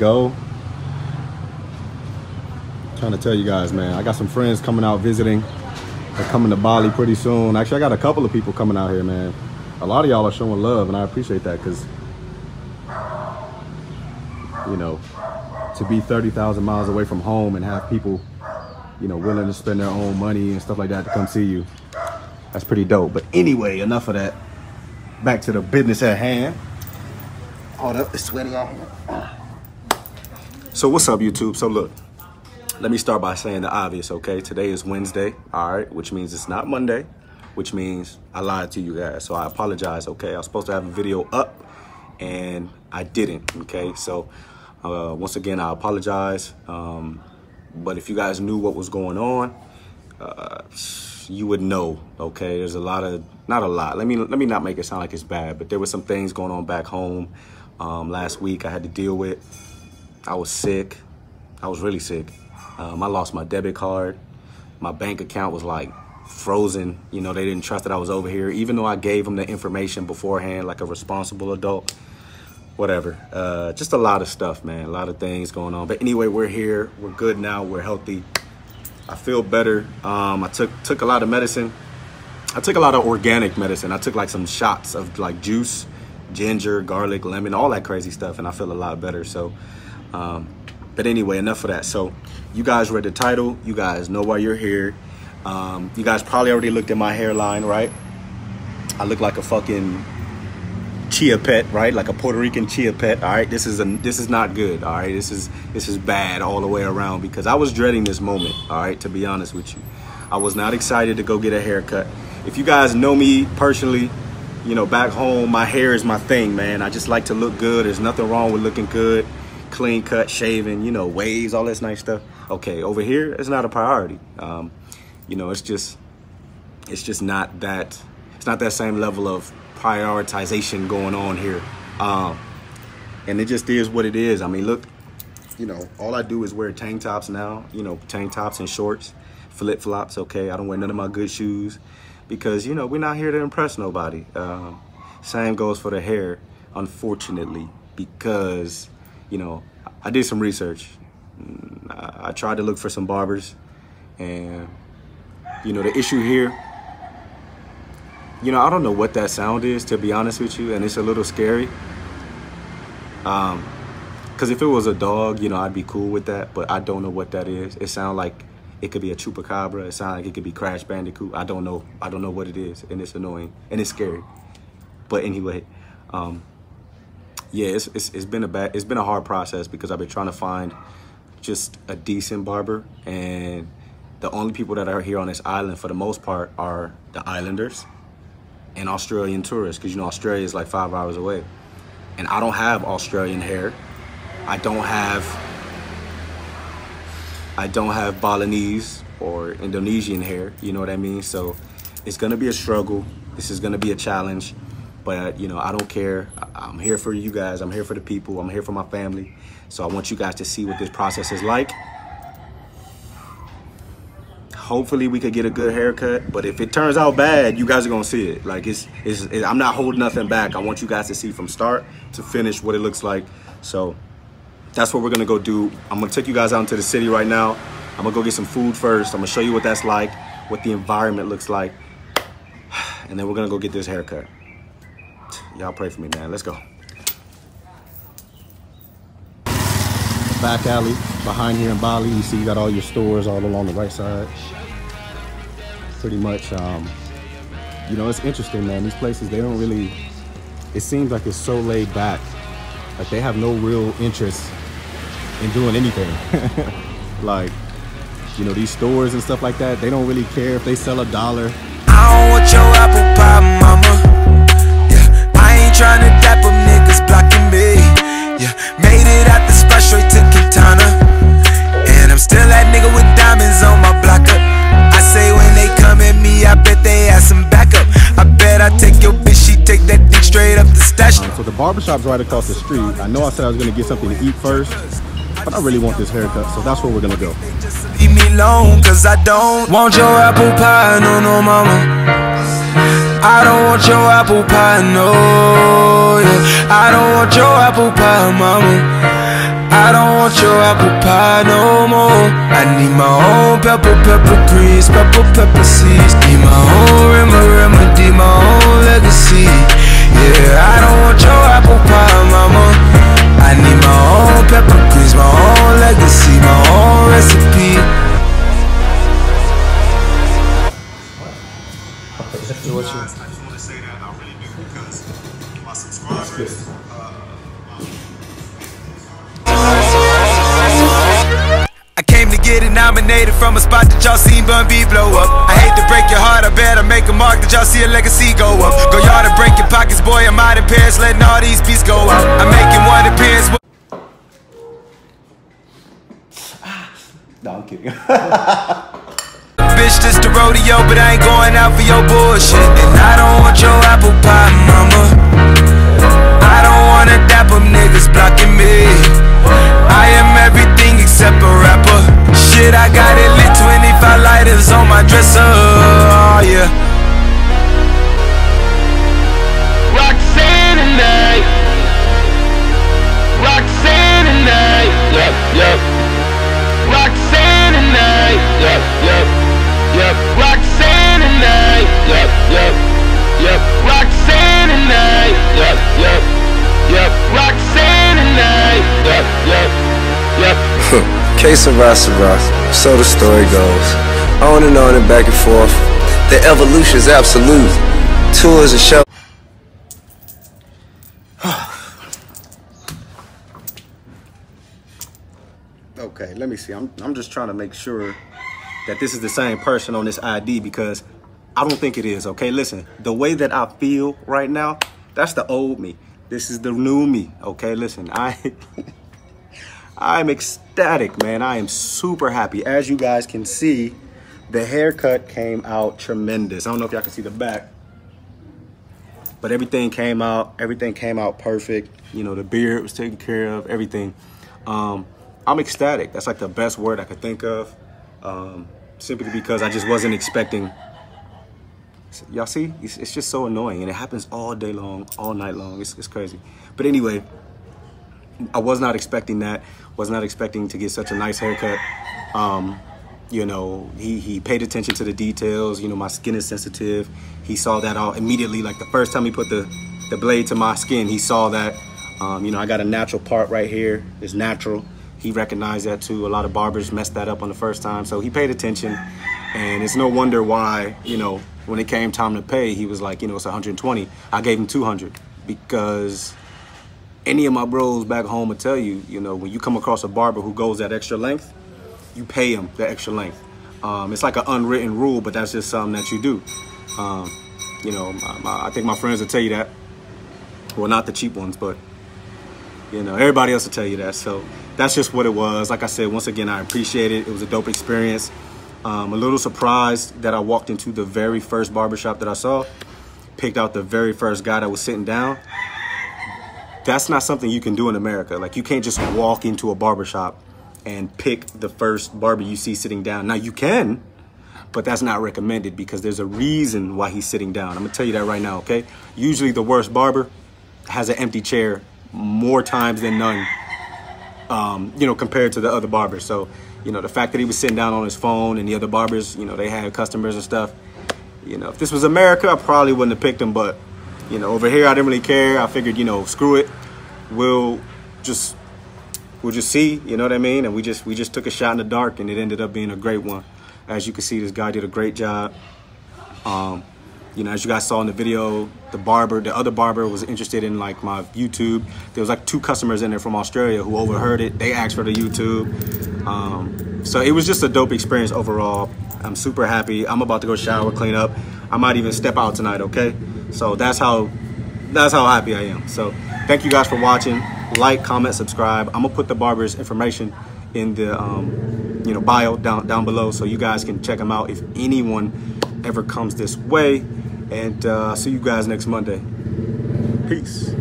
Go. Trying to tell you guys, man, I got some friends coming out visiting. They're coming to Bali pretty soon. Actually, I got a couple of people coming out here, man. A lot of y'all are showing love, and I appreciate that because, you know, to be 30,000 miles away from home and have people, you know, willing to spend their own money and stuff like that to come see you, that's pretty dope. But anyway, enough of that. Back to the business at hand. Hold up, it's sweaty out here. So what's up, YouTube? So look, let me start by saying the obvious, okay? Today is Wednesday, all right, which means it's not Monday, which means I lied to you guys. So I apologize, okay? I was supposed to have a video up and I didn't, okay? So uh, once again, I apologize. Um, but if you guys knew what was going on, uh, you would know, okay? There's a lot of, not a lot, let me, let me not make it sound like it's bad, but there were some things going on back home um, last week I had to deal with. I was sick. I was really sick. Um, I lost my debit card. My bank account was like frozen. You know, they didn't trust that I was over here, even though I gave them the information beforehand, like a responsible adult. Whatever. Uh, just a lot of stuff, man. A lot of things going on. But anyway, we're here. We're good now. We're healthy. I feel better. Um, I took took a lot of medicine. I took a lot of organic medicine. I took like some shots of like juice, ginger, garlic, lemon, all that crazy stuff, and I feel a lot better. So. Um, but anyway, enough of that. So you guys read the title. You guys know why you're here. Um, you guys probably already looked at my hairline, right? I look like a fucking chia pet, right? Like a Puerto Rican chia pet. All right, this is a this is not good. All right, this is this is bad all the way around because I was dreading this moment. All right, to be honest with you, I was not excited to go get a haircut. If you guys know me personally, you know back home, my hair is my thing, man. I just like to look good. There's nothing wrong with looking good clean cut, shaving, you know, waves, all this nice stuff. Okay, over here, it's not a priority. Um, you know, it's just, it's just not that, it's not that same level of prioritization going on here. Um, and it just is what it is. I mean, look, you know, all I do is wear tank tops now, you know, tank tops and shorts, flip flops, okay? I don't wear none of my good shoes because, you know, we're not here to impress nobody. Um, same goes for the hair, unfortunately, because you know, I did some research. I tried to look for some barbers, and you know, the issue here. You know, I don't know what that sound is, to be honest with you, and it's a little scary. Um, because if it was a dog, you know, I'd be cool with that, but I don't know what that is. It sounds like it could be a chupacabra. It sounds like it could be Crash Bandicoot. I don't know. I don't know what it is, and it's annoying and it's scary. But anyway, um, yeah, it's, it's, it's been a bad, it's been a hard process because I've been trying to find just a decent barber and the only people that are here on this island for the most part are the islanders and Australian tourists because you know Australia is like five hours away. And I don't have Australian hair. I don't have I don't have Balinese or Indonesian hair you know what I mean? So it's gonna be a struggle. This is gonna be a challenge but you know, I don't care. I'm here for you guys. I'm here for the people. I'm here for my family. So I want you guys to see what this process is like. Hopefully we could get a good haircut, but if it turns out bad, you guys are gonna see it. Like it's, it's, it, I'm not holding nothing back. I want you guys to see from start to finish what it looks like. So that's what we're gonna go do. I'm gonna take you guys out into the city right now. I'm gonna go get some food first. I'm gonna show you what that's like, what the environment looks like, and then we're gonna go get this haircut. Y'all pray for me, man. Let's go. Back alley behind here in Bali. You see you got all your stores all along the right side. Pretty much, um, you know, it's interesting, man. These places, they don't really, it seems like it's so laid back. Like they have no real interest in doing anything. like, you know, these stores and stuff like that, they don't really care if they sell a dollar. So the barbershop's right across the street I know I said I was gonna get something to eat first but I really want this haircut, so that's where we're gonna go. Leave me alone, cause I don't want your apple pie, no, no, mama. I don't want your apple pie, no. Yeah. I don't want your apple pie, mama. I don't want your apple pie no more. I need my own pepper, pepper grease, pepper, pepper seeds. Need my own remedy, my own legacy. Yeah, I don't want your apple pie, mama. I need my own pepper grease, my own legacy, my own recipe. I just want to say make a mark that y'all see a legacy go up. Go yard and break your pockets, boy, I'm out in Paris, letting all these beats go up. I'm making one appearance. No, I'm kidding. Bitch, this the rodeo, but I ain't going out for your bullshit. And I don't want your apple pie, mama. Case of Sarah, so the story goes. On and on and back and forth. The evolution's absolute. Tours and show. Okay, let me see. I'm I'm just trying to make sure that this is the same person on this ID because I don't think it is. Okay, listen. The way that I feel right now, that's the old me. This is the new me. Okay, listen. I I'm ecstatic, man. I am super happy. As you guys can see, the haircut came out tremendous. I don't know if y'all can see the back. But everything came out, everything came out perfect. You know, the beard was taken care of, everything. Um, I'm ecstatic. That's like the best word I could think of. Um, simply because I just wasn't expecting. Y'all see? It's, it's, just so annoying, and it happens all day long, all night long. It's, it's crazy. But anyway, I was not expecting that. Was not expecting to get such a nice haircut. Um, you know, he, he paid attention to the details. You know, my skin is sensitive. He saw that all immediately. Like the first time he put the, the blade to my skin, he saw that. Um, you know, I got a natural part right here. It's natural. He recognized that too. A lot of barbers messed that up on the first time. So he paid attention. And it's no wonder why, you know, when it came time to pay, he was like, you know, it's 120. I gave him 200 because any of my bros back home will tell you, you know, when you come across a barber who goes that extra length, you pay him the extra length. Um, it's like an unwritten rule, but that's just something that you do. Um, you know, my, my, I think my friends will tell you that. Well, not the cheap ones, but you know, everybody else will tell you that. So that's just what it was. Like I said, once again, I appreciate it. It was a dope experience. Um, a little surprised that I walked into the very first barbershop that I saw, picked out the very first guy that was sitting down. That's not something you can do in America. Like you can't just walk into a barbershop and pick the first barber you see sitting down. Now you can, but that's not recommended because there's a reason why he's sitting down. I'm gonna tell you that right now, okay? Usually the worst barber has an empty chair more times than none, um, you know, compared to the other barbers. So, you know, the fact that he was sitting down on his phone and the other barbers, you know, they had customers and stuff. You know, if this was America, I probably wouldn't have picked him, but, you know, over here, I didn't really care. I figured, you know, screw it. We'll just we'll just see, you know what I mean? And we just we just took a shot in the dark and it ended up being a great one. As you can see, this guy did a great job. Um, you know, as you guys saw in the video, the barber, the other barber was interested in like my YouTube. There was like two customers in there from Australia who overheard it. They asked for the YouTube. Um, so it was just a dope experience overall. I'm super happy. I'm about to go shower, clean up. I might even step out tonight, okay? So that's how that's how happy I am. So thank you guys for watching. Like, comment, subscribe. I'm gonna put the barber's information in the um, you know bio down down below so you guys can check them out if anyone ever comes this way. And uh, see you guys next Monday. Peace.